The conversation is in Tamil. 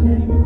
I'm